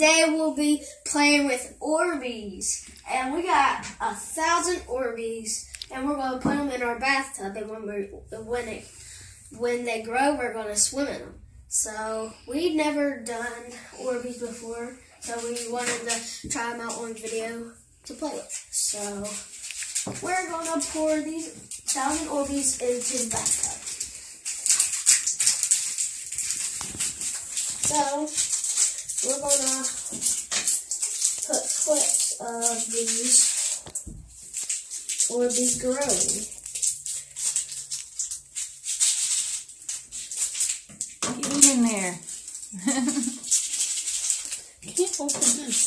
today we'll be playing with Orbeez. And we got a thousand Orbeez. And we're going to put them in our bathtub. And when, we when, it, when they grow, we're going to swim in them. So we've never done Orbeez before. So we wanted to try them out on video to play with. So we're going to pour these thousand Orbeez into the bathtub. So we're gonna put clips of these Orbeez growing. Get it in there. Can't open this.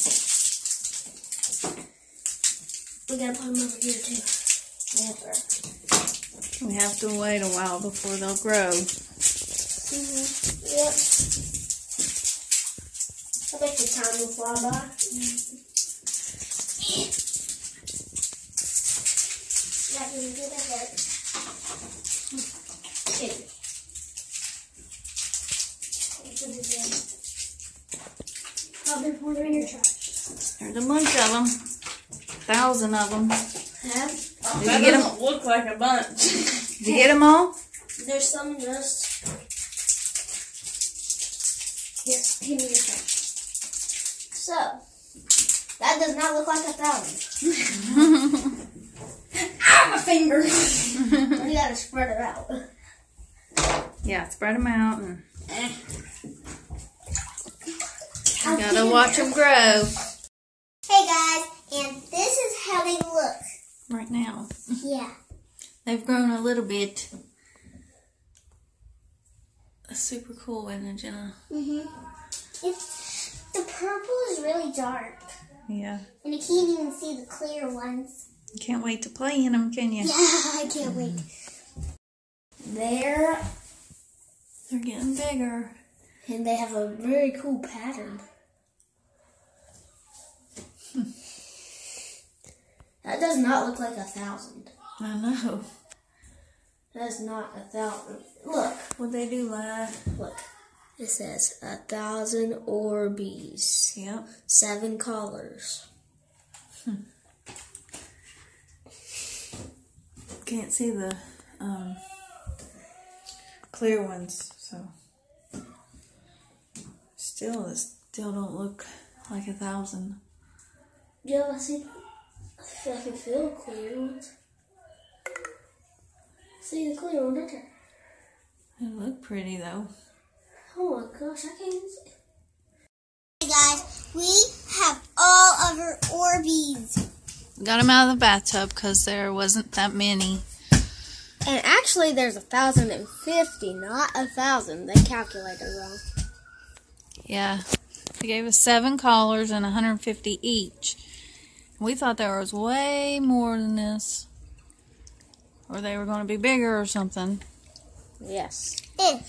We gotta put them over here too. Never. We have to wait a while before they'll grow. Mm-hmm. Yep. I bet the time will fly by. Yeah, can you get ahead? Okay. I'll be pouring in your trash. There's a bunch of them. Thousand of them. Have? Did that you get 'em? doesn't look like a bunch. Did you get them all? There's some just. Here, give me your trash. So, that does not look like a thousand. Ow, my finger! you gotta spread it out. Yeah, spread them out and How gotta watch them grow Hey guys, and this is how they look. right now. Yeah. They've grown a little bit. That's super cool, isn't it, Jenna? Mhm. It's the purple is really dark, Yeah. and you can't even see the clear ones. You can't wait to play in them, can you? Yeah, I can't wait. There, They're getting bigger. and they have a very cool pattern. That does not look like a thousand. I know. That's not a thousand. Look, What they do, like? look. It says a thousand Orbeez, Yep. seven colors. Can't see the um, clear ones, so still, it still don't look like a thousand. Yeah, I see. I feel I can feel clear ones. See the clear one there. They look pretty though. Oh my gosh, I can't even see. Hey guys, we have all of our Orbeez. Got them out of the bathtub because there wasn't that many. And actually, there's a thousand and fifty, not a thousand. They calculated wrong. Yeah, they gave us seven collars and 150 each. We thought there was way more than this, or they were going to be bigger or something. Yes. Eh,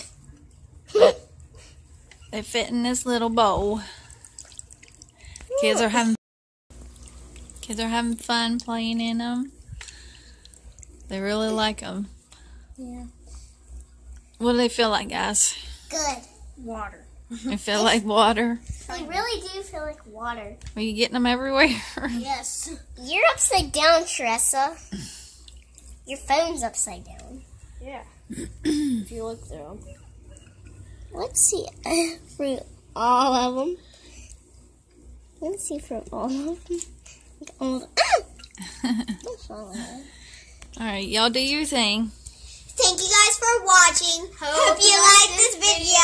They fit in this little bowl. Kids are having kids are having fun playing in them. They really like them. Yeah. What do they feel like, guys? Good. Water. They feel like water. They really do feel like water. Are you getting them everywhere? Yes. You're upside down, Teresa. Your phone's upside down. Yeah. if you look through them. Let's see for all of them. Let's see for all of them. Ah! All of all of them. All right, y'all do your thing. Thank you guys for watching. Hope, you liked this video.